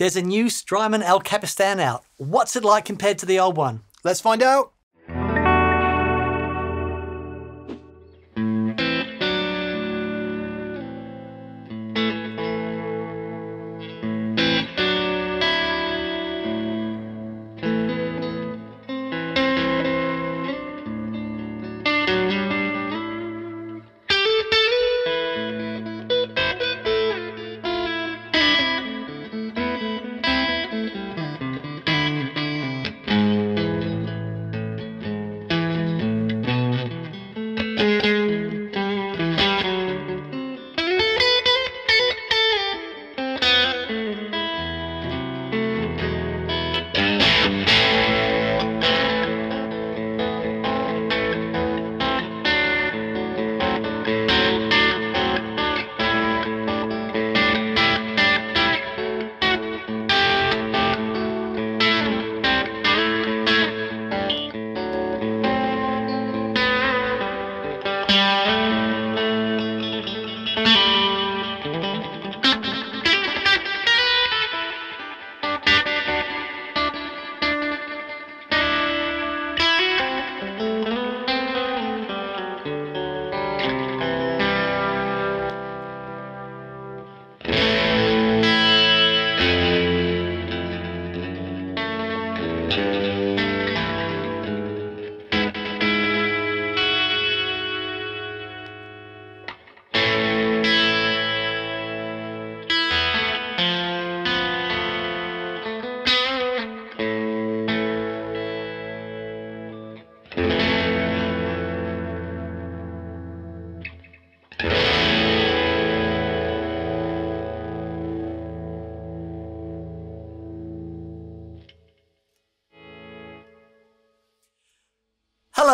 There's a new Strymon El Capistan out. What's it like compared to the old one? Let's find out.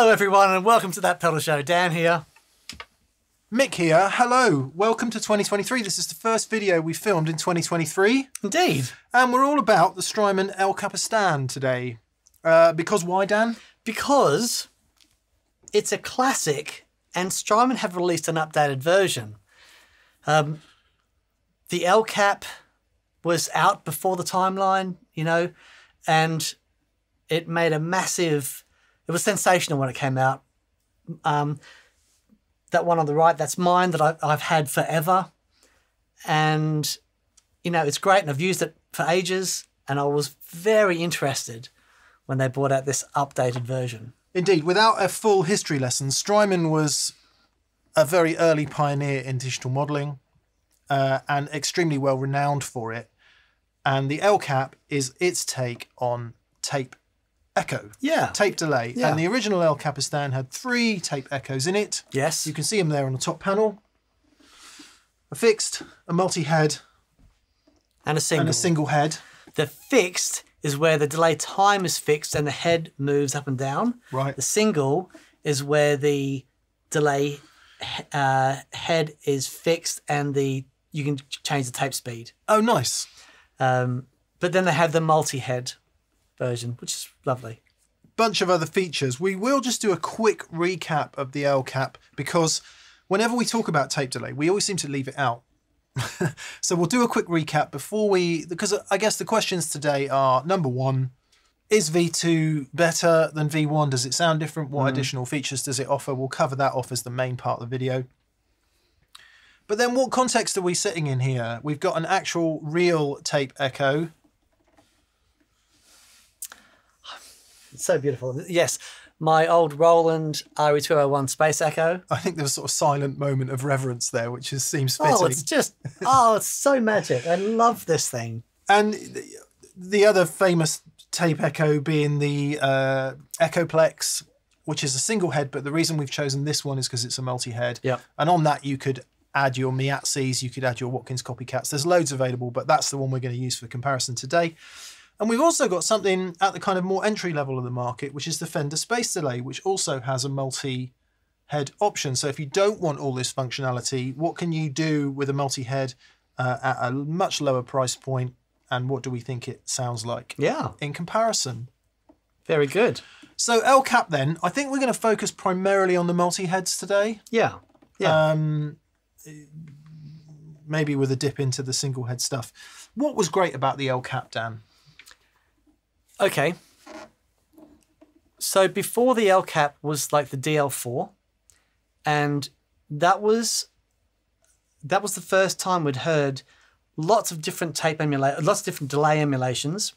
Hello, everyone, and welcome to That Pedal Show. Dan here. Mick here. Hello. Welcome to 2023. This is the first video we filmed in 2023. Indeed. And we're all about the Strymon El Capistan today. Uh, because why, Dan? Because it's a classic, and Strymon have released an updated version. Um, the El Cap was out before the timeline, you know, and it made a massive. It was sensational when it came out. Um, that one on the right, that's mine that I, I've had forever, and you know it's great, and I've used it for ages, and I was very interested when they brought out this updated version. Indeed, without a full history lesson, Strymon was a very early pioneer in digital modelling uh, and extremely well renowned for it. And the El Cap is its take on tape echo, Yeah. tape delay. Yeah. And the original El Capistan had three tape echoes in it. Yes. You can see them there on the top panel. A fixed, a multi-head, and a single. and a single head. The fixed is where the delay time is fixed and the head moves up and down. Right. The single is where the delay uh, head is fixed and the you can change the tape speed. Oh, nice. Um, but then they have the multi-head version, which is lovely. bunch of other features. We will just do a quick recap of the El Cap because whenever we talk about tape delay, we always seem to leave it out. so we'll do a quick recap before we, because I guess the questions today are number one, is V2 better than V1? Does it sound different? What hmm. additional features does it offer? We'll cover that off as the main part of the video. But then what context are we sitting in here? We've got an actual real tape echo. It's so beautiful. Yes, my old Roland RE201 Space Echo. I think there was sort of silent moment of reverence there, which is, seems fitting. Oh, it's just, oh, it's so magic. I love this thing. And the- the other famous tape echo being the uh, Echoplex, which is a single head, but the reason we've chosen this one is because it's a multi-head. Yep. And on that you could add your Meazzis, you could add your Watkins Copicats. There's loads available, but that's the one we're going to use for comparison today. And we've also got something at the kind of more entry level of the market, which is the Fender Space Delay, which also has a multi-head option. So if you don't want all this functionality, what can you do with a multi-head uh, at a much lower price point? point, and what do we think it sounds like Yeah, in comparison? very good. So El Cap, then I think we're going to focus primarily on the multi-heads today. Yeah, yeah. Um, maybe with a dip into the single head stuff. What was great about the El Cap, Dan? Okay. So before the El Cap was like the DL4, and that was that was the first time we'd heard lots of different tape emulate, lots of different delay emulations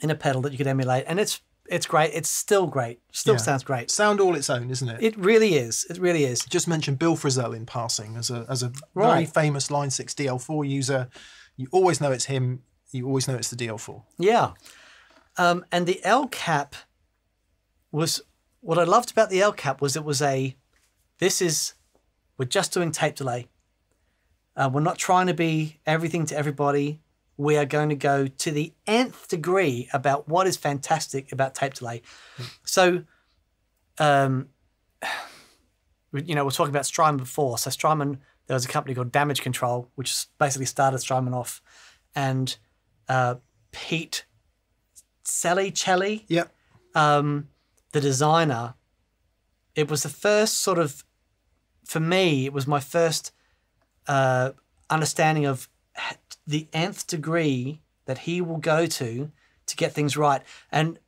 in a pedal that you could emulate, and it's it's great. It's still great. Still Yeah. sounds great. Sound all its own, isn't it? It really is. It really is. Just mentioned Bill Frisell in passing as a as a very famous Line Six DL4 user. You always know it's him. You always know it's the DL4. Yeah. Um, and the El Cap was what I loved about the El Cap was it was a this is we're just doing tape delay. Uh, we're not trying to be everything to everybody. We are going to go to the nth degree about what is fantastic about tape delay. So, um, you know, we're talking about Strymon before. So Strymon, there was a company called Damage Control, which basically started Strymon off, and uh, Pete Celi Yep. um, the designer, it was the first sort of, for me, it was my first uh, understanding of the nth degree that he will go to to get things right and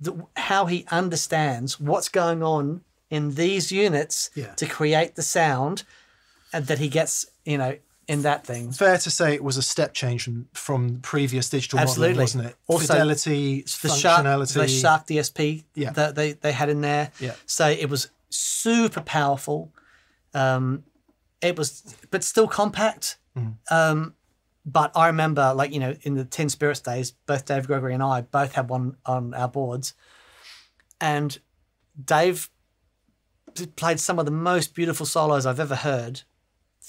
the, how he understands what's going on in these units Yeah. to create the sound and that he gets, you know, in that thing. Fair to say it was a step change from, from previous digital modeling, Absolutely. wasn't it? Also, Fidelity, the SHARC, functionality. the SHARC DSP Yeah. that they, they had in there. Yeah. So it was super powerful. Um, it was, but still compact. Mm-hmm. Um, but I remember, like you know, in the Tin Spirits days, both Dave Gregory and I both had one on our boards, and Dave played some of the most beautiful solos I've ever heard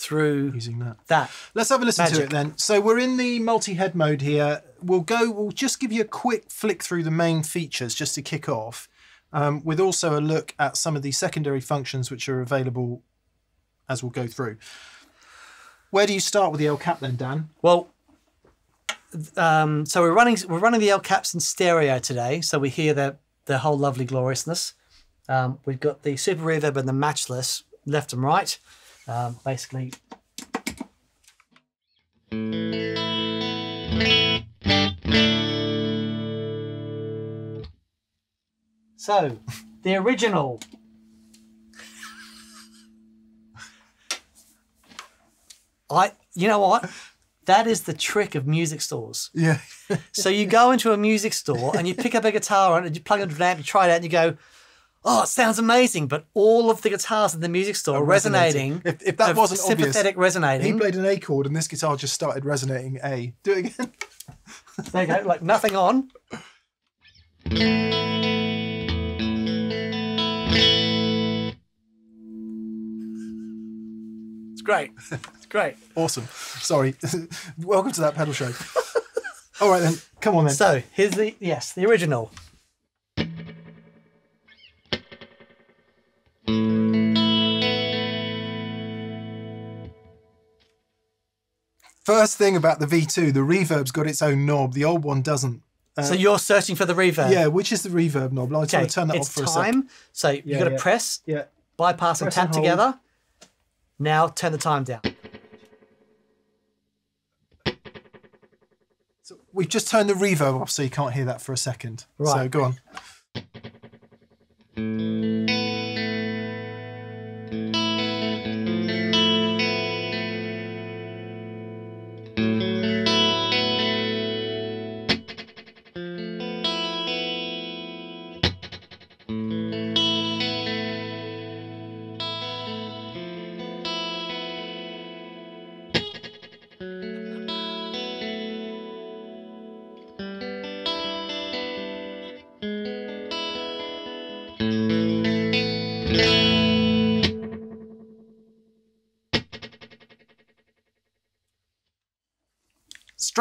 through using that. that. Let's have a listen to it then. So we're in the multi-head mode here. We'll go. We'll just give you a quick flick through the main features just to kick off, um, with also a look at some of the secondary functions which are available as we'll go through. Where do you start with the El Cap then, Dan? Well, um, so we're running we're running the El Caps in stereo today, so we hear the the whole lovely gloriousness. Um, we've got the super reverb and the matchless left and right. Um, basically, so the original. I, you know what? That is the trick of music stores. Yeah. So you go into a music store and you pick up a guitar and you plug it into an amp, you try it out, and you go, "Oh, it sounds amazing!" But all of the guitars in the music store are resonating. resonating. If- if that wasn't obvious, sympathetic he played an A chord and this guitar just started resonating A. Do it again. there you go, like nothing on. It's great. It's great. Awesome. Sorry. Welcome to that pedal show. All right then. Come on then. So here's the yes, the original. First thing about the V2, the reverb's got its own knob. The old one doesn't. so you're searching for the reverb. Uh, Yeah, which is the reverb knob? I'll Okay. turn that it's off for a sec. time. So you Yeah, got to yeah. press, Yeah. bypass, and Press tap and together. Now turn the time down. So we've just turned the reverb off so you can't hear that for a second. So Right. go on.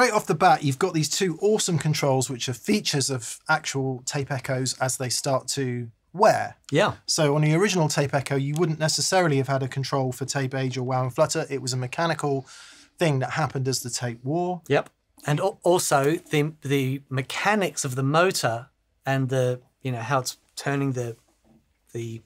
Straight off the bat, you've got these two awesome controls, which are features of actual tape echoes as they start to wear. Yeah. So on the original Tape Echo, you wouldn't necessarily have had a control for tape age or wow and flutter. It was a mechanical thing that happened as the tape wore. Yep. And also the the mechanics of the motor and the you know how it's turning the the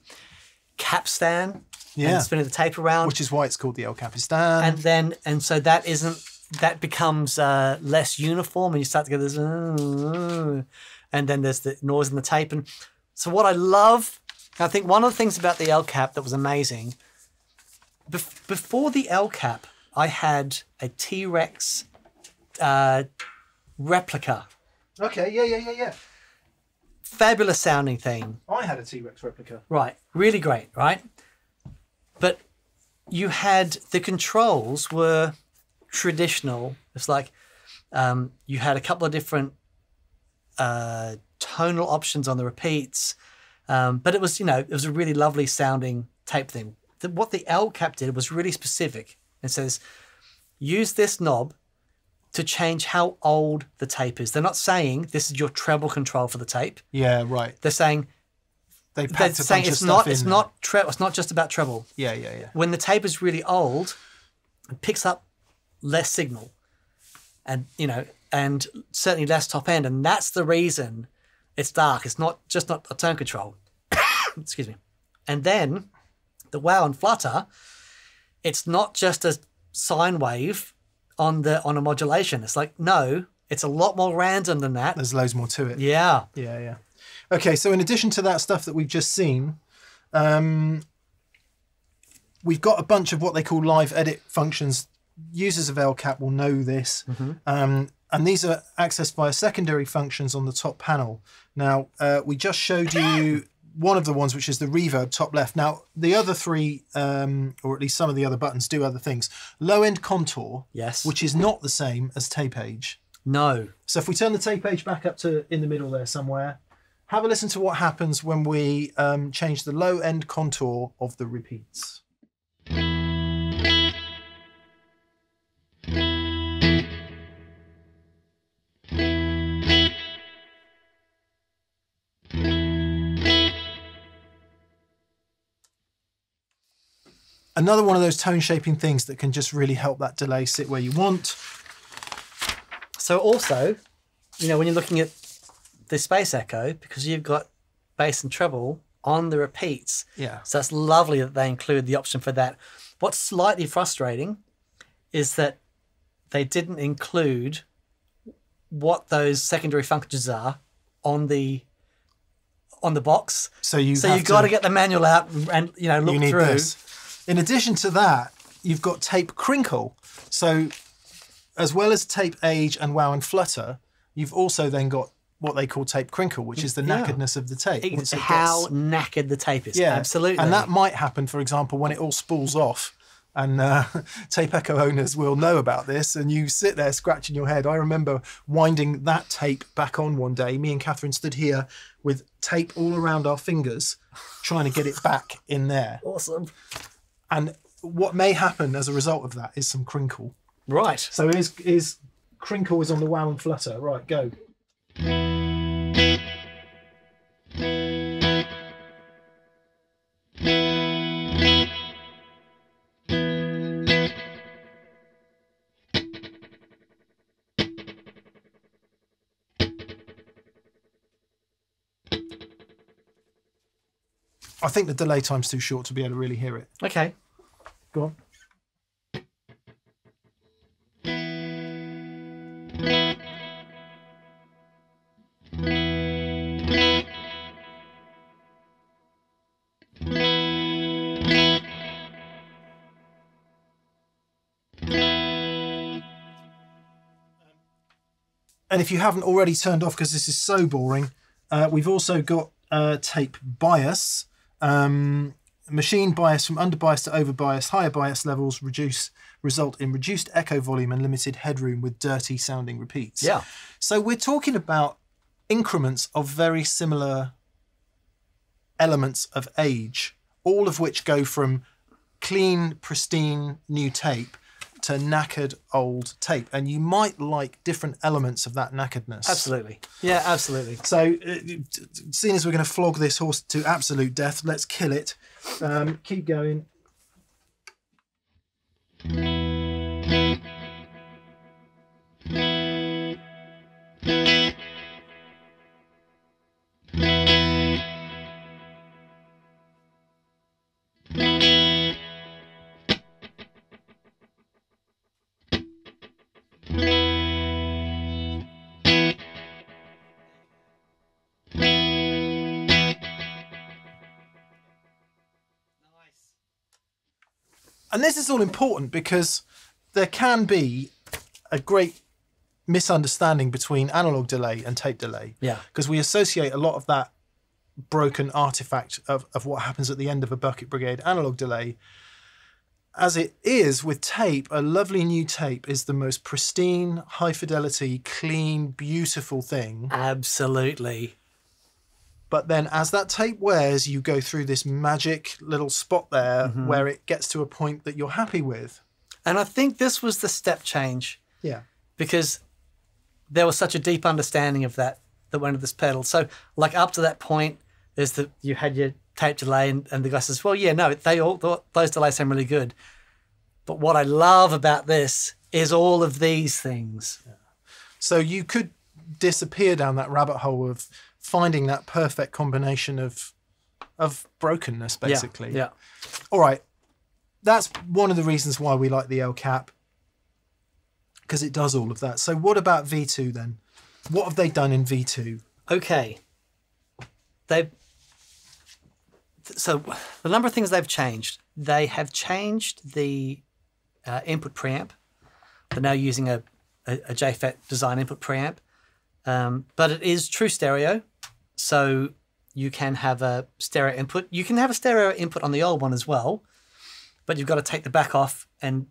capstan Yeah. and spinning the tape around. Which is why it's called the El Capistan. and then and so that isn't that becomes uh, less uniform and you start to get this and then there's the noise in the tape and so what i love i think one of the things about the El Cap that was amazing bef- before the El Cap i had a t-rex uh, replica okay, yeah, yeah, yeah, yeah. fabulous sounding thing I had a T Rex replica. Right, really great, right? But you had the controls were traditional. It's like um, you had a couple of different uh, tonal options on the repeats, um, but it was you know it was a really lovely sounding tape thing. The, what the El Cap did was really specific. It says use this knob to change how old the tape is. They're not saying this is your treble control for the tape. Yeah, right. They're saying They they're saying it's not it's there. not tre- it's not just about treble. Yeah, yeah, yeah. When the tape is really old, it picks up less signal, and you know, and certainly less top end, and that's the reason it's dark. It's not just not a tone control. Excuse me. And then the wow and flutter, it's not just a sine wave on the on a modulation. It's like no, it's a lot more random than that. There's loads more to it. Yeah. Yeah, yeah. Okay, so in addition to that stuff that we've just seen, um, we've got a bunch of what they call live edit functions. Users of El Cap will know this. Um, and these are accessed via secondary functions on the top panel. Now, uh, we just showed you one of the ones, which is the reverb top left. Now, the other three, um, or at least some of the other buttons, do other things. Low end contour, Yes. which is not the same as tape age. No. So if we turn the tape age back up to in the middle there somewhere, have a listen to what happens when we um, change the low end contour of the repeats. Another one of those tone shaping things that can just really help that delay sit where you want. So also, you know, when you're looking at the space echo, because you've got bass and treble on the repeats, Yeah. so it's lovely that they include the option for that. What's slightly frustrating is that they didn't include what those secondary functions are on the on the box. So you So you've got to get the manual out and, and you know look you through. this. In addition to that, you've got tape crinkle. So, as well as tape age and wow and flutter, you've also then got what they call tape crinkle, which is the Yeah. knackeredness of the tape. It's it how gets- knackered the tape is. yeah, absolutely. and that might happen, for example, when it all spools off. And uh, tape echo owners will know about this, and you sit there scratching your head. I remember winding that tape back on one day. Me and Catherine stood here with tape all around our fingers, trying to get it back in there. awesome. And what may happen as a result of that is some crinkle. Right. So is is crinkle is on the wow and flutter. Right, go. I think the delay time's too short to be able to really hear it. Okay. Go on. And if you haven't already turned off because this is so boring, uh, we've also got uh, tape bias. Um, machine bias from under bias to over bias, higher bias levels reduce result in reduced echo volume and limited headroom with dirty sounding repeats. Yeah. So we're talking about increments of very similar elements of age, all of which go from clean, pristine new tape to knackered old tape. And you might like different elements of that knackeredness. Absolutely. Yeah, absolutely. So, uh, seeing as we're going to flog this horse to absolute death, let's kill it. Um, keep going. And this is all important because there can be a great misunderstanding between analog delay and tape delay. Yeah. Because we associate a lot of that broken artifact of, of what happens at the end of a Bucket Brigade analog delay. As it is with tape, a lovely new tape is the most pristine, high fidelity, clean, beautiful thing. Absolutely. But then as that tape wears, you go through this magic little spot there mm-hmm. where it gets to a point that you're happy with. And I think this was the step change Yeah. because there was such a deep understanding of that that went into this pedal. So, like up to that point, there's the you had your tape delay, and, and the guy says, "Well, yeah, no, they all th- those delays sound really good." But what I love about this is all of these things. So you could disappear down that rabbit hole of finding that perfect combination of of brokenness, Yeah, basically. Yeah. All right. That's one of the reasons why we like the El Cap. Because it does all of that. So what about V2 then? What have they done in V2? Okay. They. So the number of things they've changed. They have changed the uh, input preamp. They're now using a, a, a JFET design input preamp, um, but it is true stereo. So you can have a stereo input. You can have a stereo input on the old one as well, but you've got to take the back off and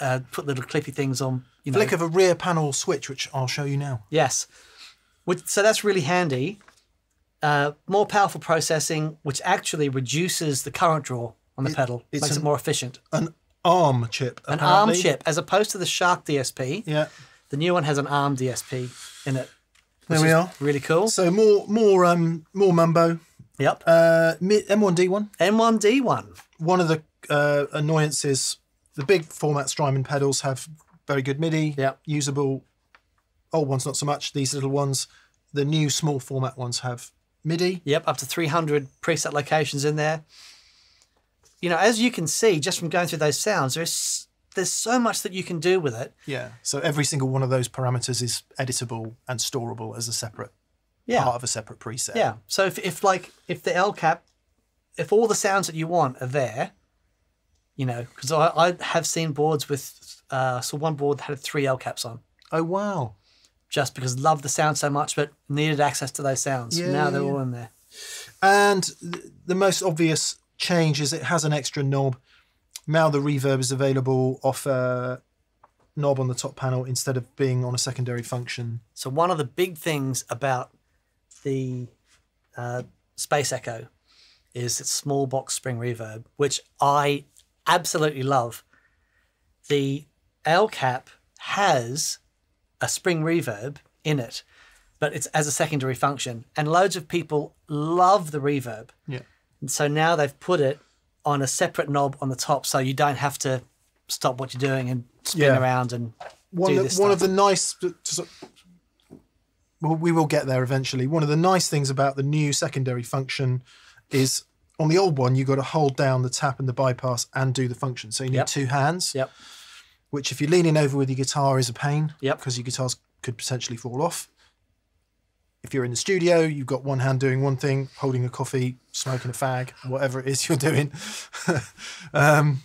uh, put little clippy things on. You know, Flick of a rear panel switch, which I'll show you now. Yes. Which, so that's really handy. Uh, more powerful processing, which actually reduces the current draw on the pedal, it's makes an- it more efficient. An ARM chip. An. ARM chip, as opposed to the SHARC DSP. Yeah. The new one has an ARM DSP in it. There we are. Really cool. So more more um more mumbo. Yep. Uh MIDI. MIDI. One of the uh, annoyances, the big format Strymon pedals have very good MIDI, Yep. usable. Old ones not so much. These little ones, the new small format ones have MIDI. Yep. Up to 300 preset locations in there. You know, as you can see just from going through those sounds, there's there's so much that you can do with it. Yeah. So every single one of those parameters is editable and storable as a separate Yeah. part of a separate preset. Yeah. So if, if like if the El Cap, if all the sounds that you want are there, you know, because I, I have seen boards with uh, so one board had three El Caps on Oh wow. just because loved the sound so much, but needed access to those sounds. Yeah, now they're yeah, all in there. And th- the most obvious change is it has an extra knob. Now the reverb is available off a knob on the top panel instead of being on a secondary function. So one of the big things about the uh, Space Echo is its small box spring reverb, which I absolutely love. The El Cap has a spring reverb in it, but it's as a secondary function, and loads of people love the reverb. Yeah. And so now they've put it on a separate knob on the top, so you don't have to stop what you're doing and spin Yeah. around and One, do of, this one of the nice. Well, we will get there eventually. One of the nice things about the new secondary function is on the old one, you got to hold down the tap and the bypass and do the function. So you need Yep. two hands. Yep. which if you're leaning over with your guitar is a pain Yep. because your guitars could potentially fall off. If you're in the studio, you've got one hand doing one thing, holding a coffee, smoking a fag, whatever it is you're doing. um,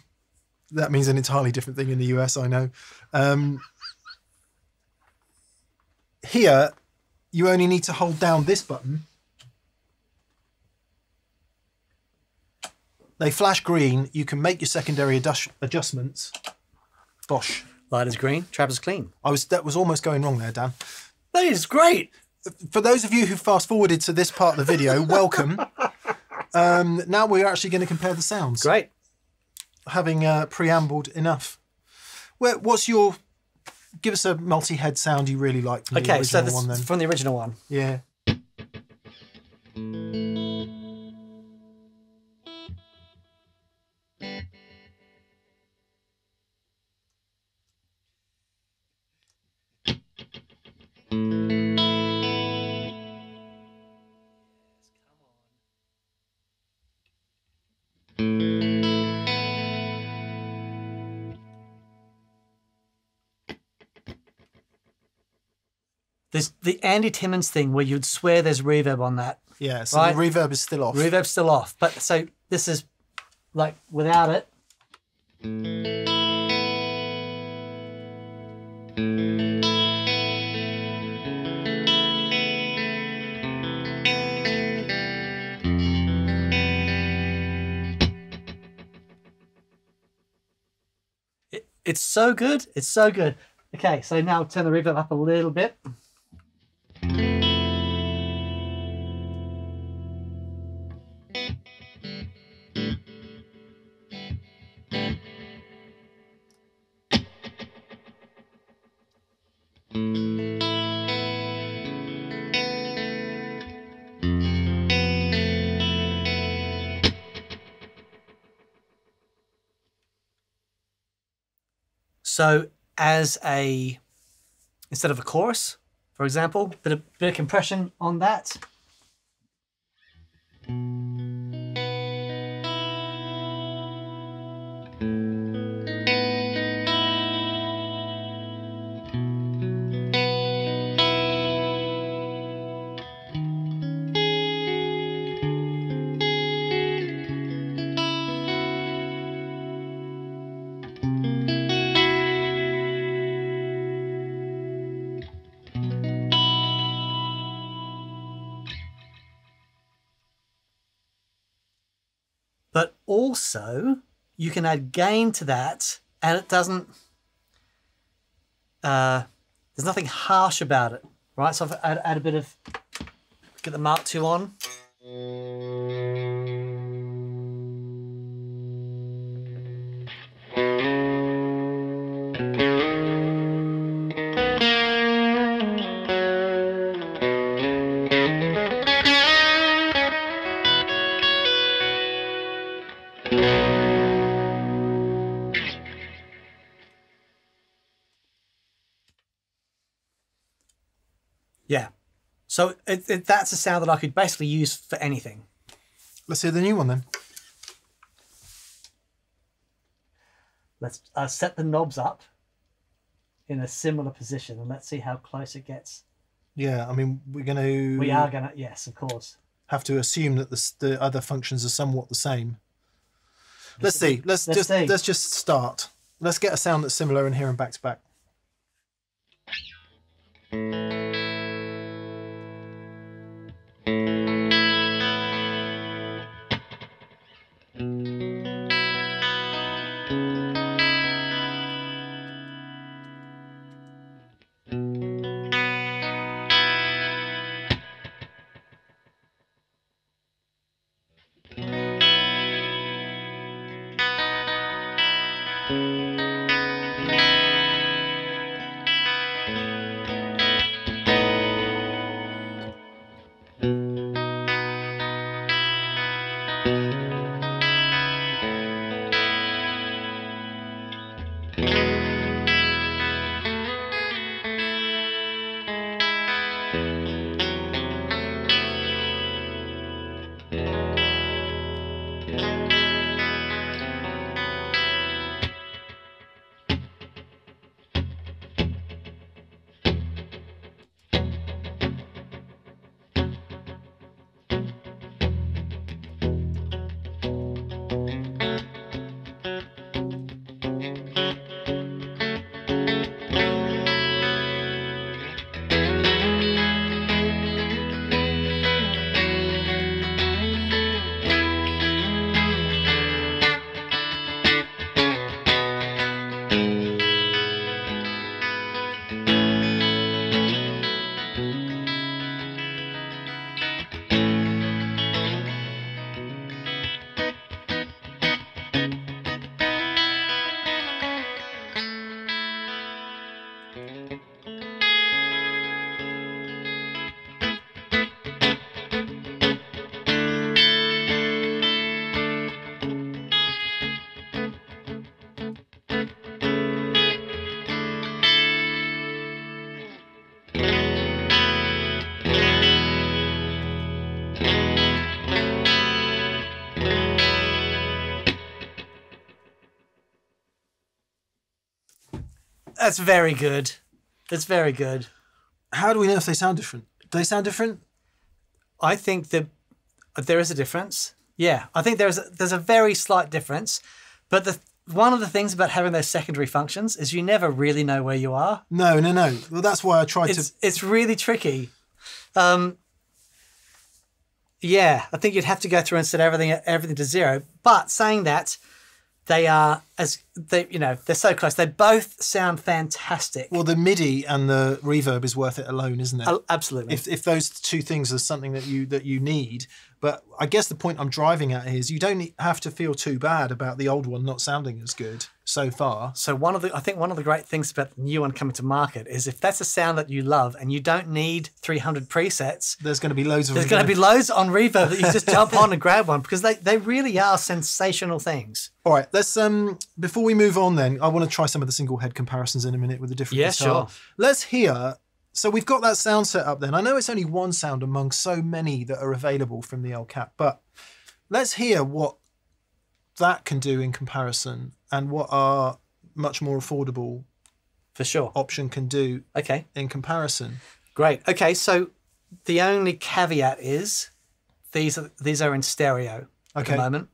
that means an entirely different thing in the US, I know. Um, here, you only need to hold down this button. They flash green. You can make your secondary adjust- adjustments. Bosh. Light is green, trap is clean. I was that was almost going wrong there, Dan. That is great. For those of you who fast forwarded to this part of the video, welcome. Um, now we're actually going to compare the sounds, Great. having uh, preambled enough. Where, what's your? Give us a multi-head sound you really like from the Okay, so original this one then. from the original one. Yeah. There's the Andy Timmons thing where you'd swear there's reverb on that. Yeah, so Right. the reverb is still off. Reverb's still off, but so this is like without it. It, it's so good. It's so good. Okay, so now turn the reverb up a little bit. So as a instead of a chorus, for example, bit of bit of compression on that. Also you can add gain to that and it doesn't uh, there's nothing harsh about it right? So i've add, add a bit of get the mark 2 on that's a sound that i could basically use for anything Let's hear the new one then. let's uh, set the knobs up in a similar position and let's see how close it gets Yeah, I mean we're going to we are gonna yes of course have to assume that the, the other functions are somewhat the same. Let's see. Let's, Let's just see. let's just start. Let's get a sound that's similar and hear them back to back. That's very good. That's very good. How do we know if they sound different? Do they sound different? I think that there is a difference. Yeah, I think there's a, there's a very slight difference, but the one of the things about having those secondary functions is you never really know where you are. No, no, no. Well, that's why I tried It's to. it's really tricky. Um, yeah, I think you'd have to go through and set everything everything to zero. But saying that, they are as they you know they're so close. They both sound fantastic. Well, the MIDI and the reverb is worth it alone, isn't it? Absolutely. if if those two things are something that you that you need. But I guess the point I'm driving at is you don't have to feel too bad about the old one not sounding as good so far. So one of the I think one of the great things about the new one coming to market is if that's a sound that you love and you don't need 300 presets, There's going to be loads of there's going to be loads on Reverb that you just jump on and grab one because they, they really are sensational things. All right, let's um before we move on then, I want to try some of the single head comparisons in a minute with the different Yeah, guitar. sure. Let's hear so we've got that sound set up then. I know it's only one sound among so many that are available from the El Cap, but let's hear what that can do in comparison and what our much more affordable For sure. option can do Okay, in comparison. great. Okay, so the only caveat is these are these are in stereo at the moment.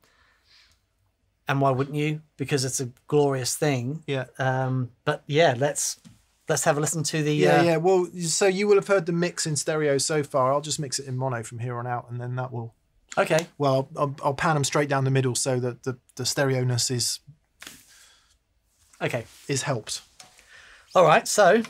And why wouldn't you? Because it's a glorious thing. Yeah. Um, but yeah, let's let's have a listen to the Yeah, uh, yeah. Well, so you will have heard the mix in stereo so far. I'll just mix it in mono from here on out, and then that will. Okay. Well, I'll, I'll pan them straight down the middle so that the the stereo-ness is Okay. is helped. All right. So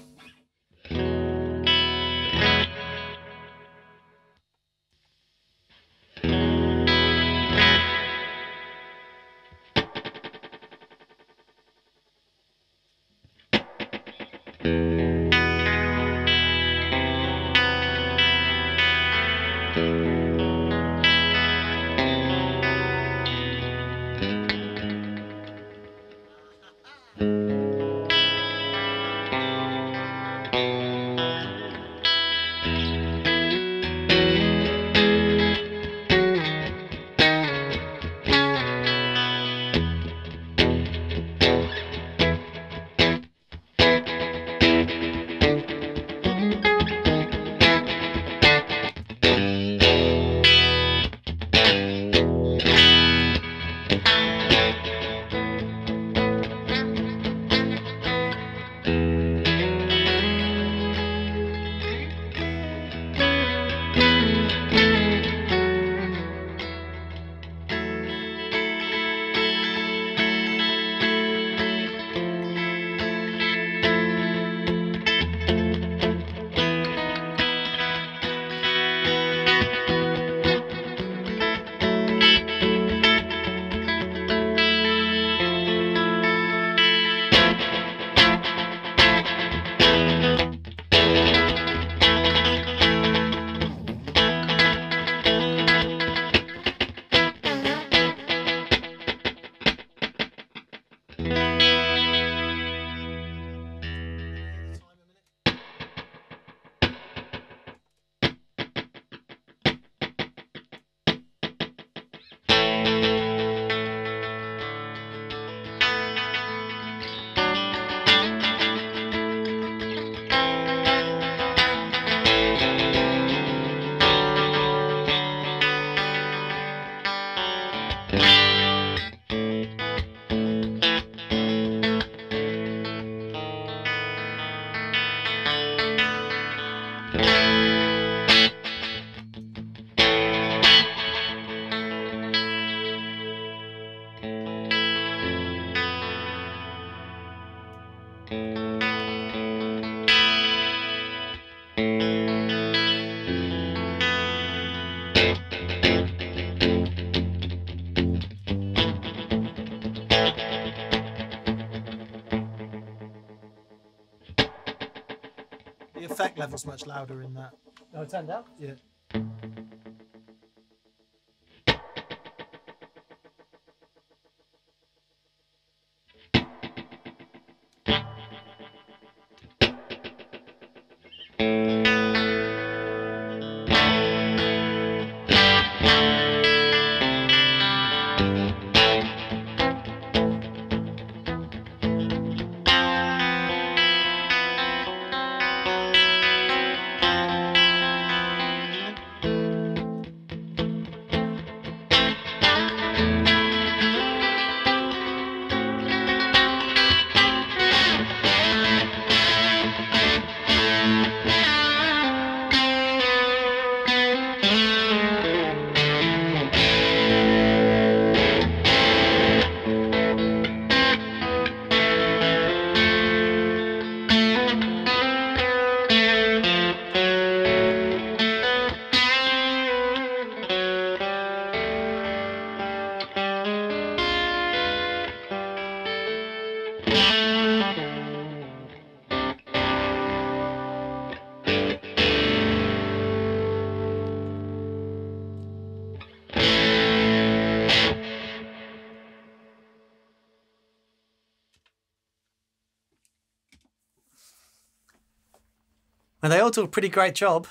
effect level's much louder in that. Oh, it turned out. Yeah. And they all do a pretty great job.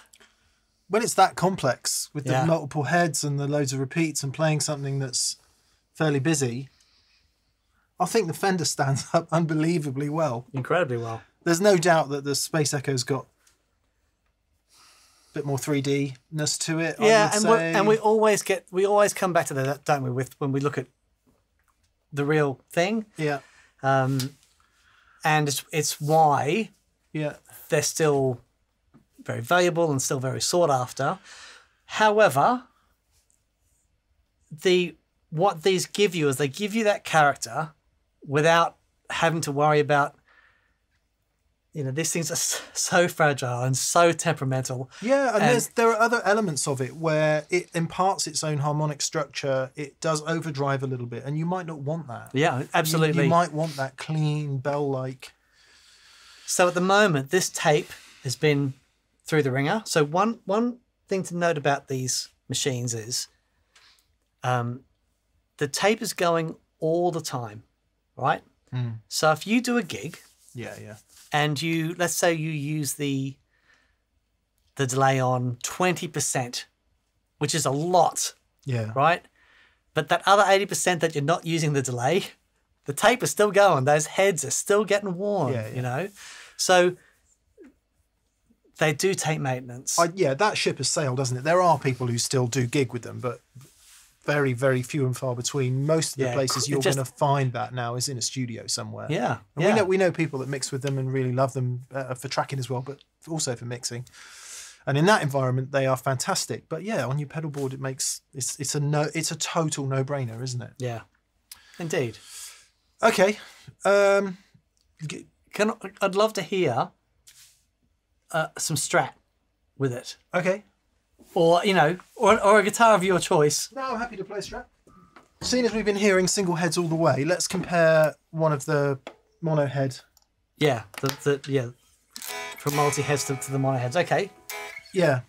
when it's that complex with the multiple heads and the loads of repeats and playing something that's fairly busy, I think the Fender stands up unbelievably well. Incredibly well. There's no doubt that the Space Echo's got a bit more 3D ness to it. Yeah, and we and we always get we always come back to that, don't we? With when we look at the real thing, yeah, um, and it's it's why yeah, they're still very valuable and still very sought after. However, the what these give you is they give you that character without having to worry about you know these things are so fragile and so temperamental. yeah. And, And- there's there are other elements of it where it imparts its own harmonic structure. It does overdrive a little bit, and you might not want that. Yeah, You- absolutely. you might want that clean bell-like. So at the moment, this tape has been through the ringer. So one one thing to note about these machines is, um, the tape is going all the time, right? So if you do a gig Yeah, yeah, and you let's say you use the the delay on twenty percent, which is a lot, yeah. right? But that other eighty percent that you're not using the delay, the tape is still going. Those heads are still getting worn. Yeah, yeah. You know, so they do take maintenance. I, yeah, that ship has sailed, doesn't it? There are people who still do gig with them, but very, very few and far between. Most of the Yeah, places you're just- going to find that now is in a studio somewhere. yeah, And yeah. we know we know people that mix with them and really love them uh, for tracking as well, but also for mixing. And in that environment, they are fantastic. But yeah, on your pedal board, it makes it's it's a no it's a total no brainer, isn't it? yeah, indeed. Okay, um, g- Can I'd love to hear uh, some Strat with it, okay. or you know, or, or a guitar of your choice. No, I'm happy to play Strat. Seeing as we've been hearing single heads all the way, let's compare one of the mono head. Yeah, the, the yeah, from multi heads to, to the mono heads. Okay, Yeah.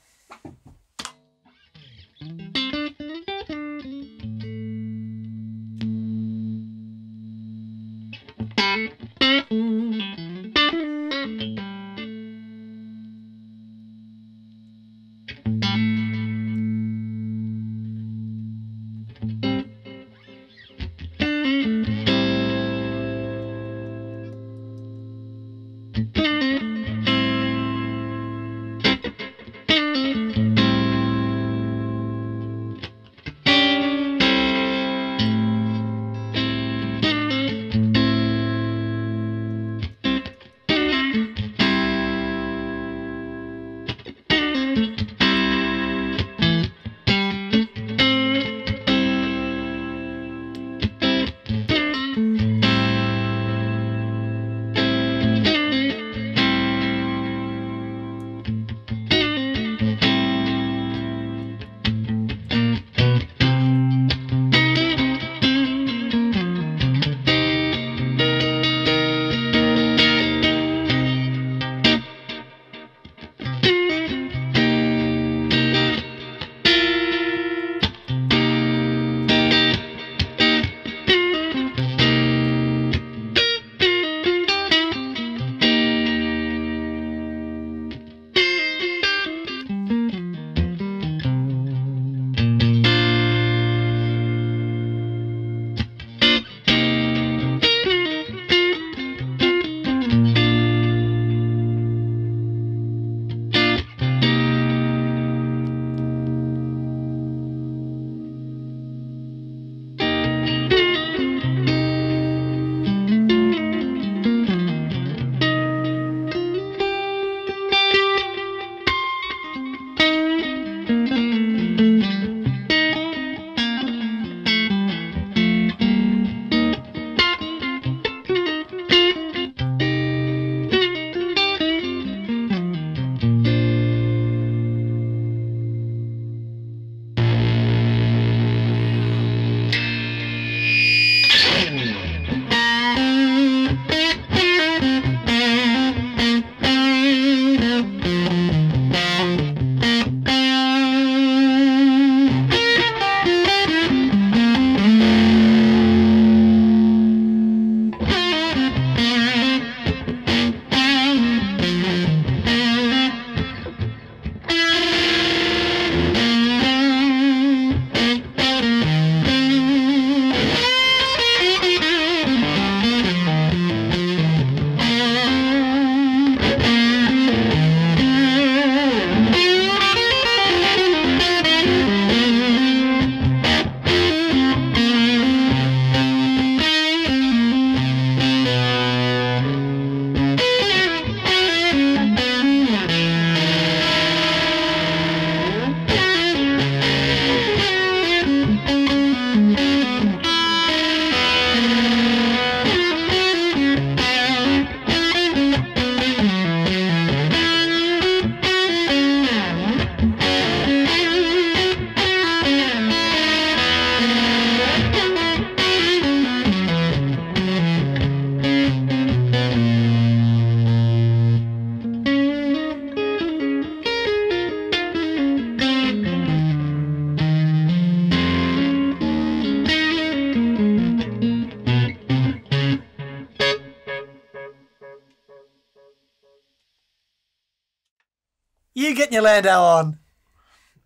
Your on?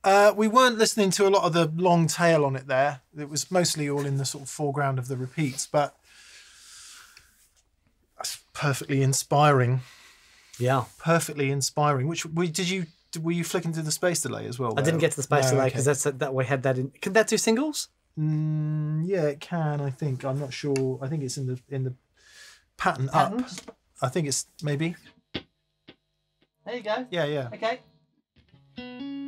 Uh, we weren't listening to a lot of the long tail on it there. It was mostly all in the sort of foreground of the repeats, but that's perfectly inspiring. Yeah. Perfectly inspiring. Which we did you were you flicking to the space delay as well? I didn't get to the space No, delay okay. because that's that we had that in. Can that do singles? Mm, yeah, it can. I think. I'm not sure. I think it's in the in the pattern up. I think it's maybe. There you go. Yeah, yeah. Okay. It's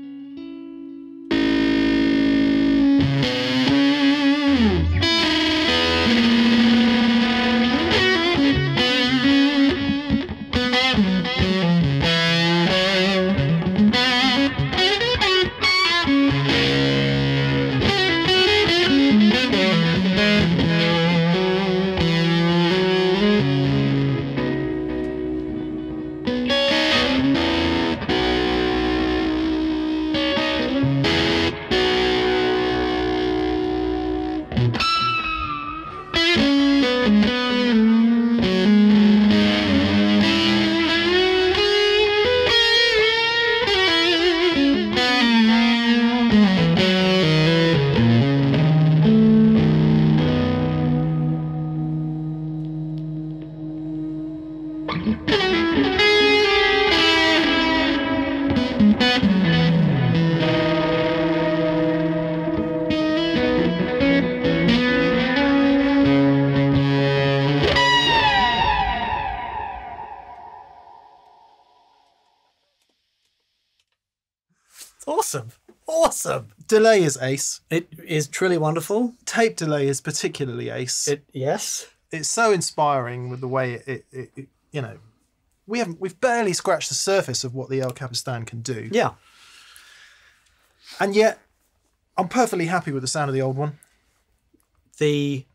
awesome. Awesome. Delay is ace. It is truly wonderful. Tape delay is particularly ace. It yes. it's so inspiring with the way it, it, it, it- you know, we haven't we've barely scratched the surface of what the El Capistan can do, Yeah. and yet I'm perfectly happy with the sound of the old one, The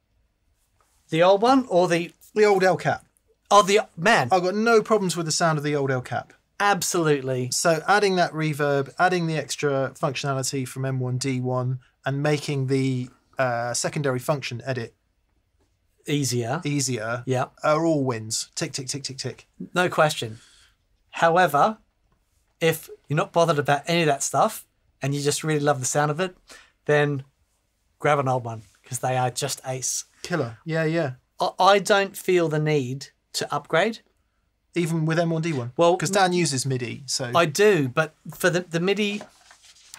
the old one or the the old El Cap. oh the man. I've got no problems with the sound of the old El Cap. Absolutely. So adding that reverb, adding the extra functionality from MIDI, and making the uh, secondary function edit Easier. easier Yeah. are all wins. Tick tick tick tick tick. No question. However, if you're not bothered about any of that stuff and you just really love the sound of it, then grab an old one because they are just ace. Killer. Yeah, yeah. I- I don't feel the need to upgrade. Even with MIDI. Well, because Dan uses MIDI, so I do, but for the, the MIDI,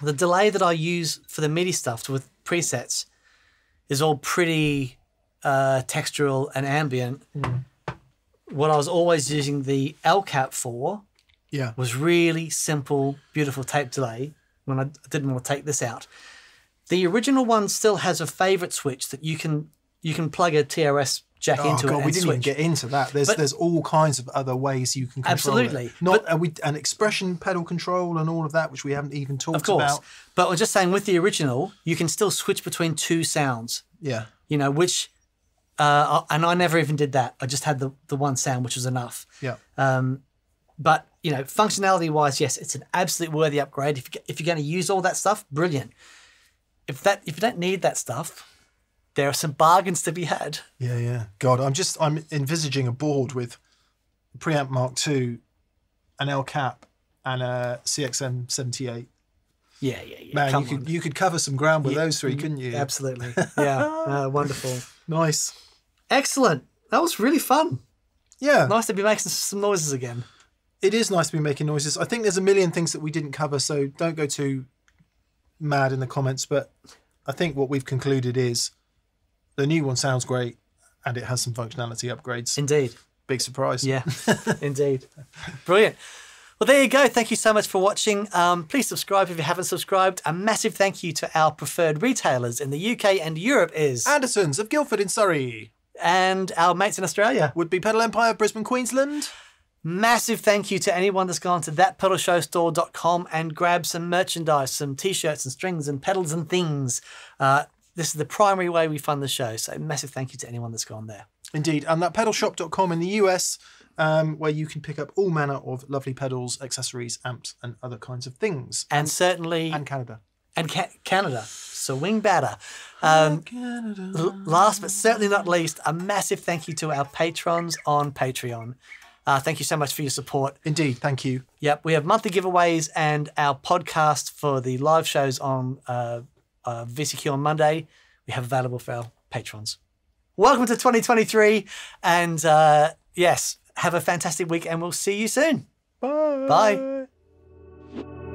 the delay that I use for the MIDI stuff with presets is all pretty uh, textural and ambient. What I was always using the El Cap for yeah. was really simple, beautiful tape delay when I didn't want to take this out. The original one still has a favorite switch that you can you can plug a TRS jack Oh into god, it we didn't switch. even get into that. There's But- there's all kinds of other ways you can control Absolutely. it. Not uh, we an expression pedal control and all of that, which we haven't even talked of course. about. But I was just saying with the original, you can still switch between two sounds. Yeah, You know, which uh, and I never even did that. I just had the, the one sound, which was enough. yeah, Um, But you know, functionality wise, yes, it's an absolute worthy upgrade. If you, if you're going to use all that stuff, brilliant. If that if you don't need that stuff, there are some bargains to be had. yeah, yeah. God, I'm just I'm envisaging a board with preamp Mark II, an El Cap, and a CXM 78. Yeah, yeah, yeah. Man, Come you could you could cover some ground with those three, couldn't you? Absolutely. Yeah. uh, wonderful. Nice. Excellent. That was really fun. Yeah, Nice to be making some noises again. it is nice to be making noises. I think there's a million things that we didn't cover, so don't go too mad in the comments. But I think what we've concluded is the new one sounds great and it has some functionality upgrades. Indeed. Big surprise. Yeah, indeed. Brilliant. Well, there you go. Thank you so much for watching. Um, please subscribe if you haven't subscribed. A massive thank you to our preferred retailers in the UK and Europe is, Andertons of Guildford in Surrey. And our mates in Australia. Would be Pedal Empire, Brisbane, Queensland. Massive thank you to anyone that's gone to thatpedalshowstore.com and grabbed some merchandise, some t-shirts and strings and pedals and things. Uh, this is the primary way we fund the show. So massive thank you to anyone that's gone there. Indeed. And that pedalshop.com in the US, um, where you can pick up all manner of lovely pedals, accessories, amps, and other kinds of things. And certainly, And Canada. And Ca- Canada. Swing batter. Um, Canada. last but certainly not least, a massive thank you to our patrons on Patreon. Uh, thank you so much for your support. Indeed, thank you. Yep, we have monthly giveaways and our podcast for the live shows on uh, uh, VCQ on Monday. We have available for our patrons. Welcome to 2023, and uh, yes, have a fantastic week, and we'll see you soon. Bye. Bye.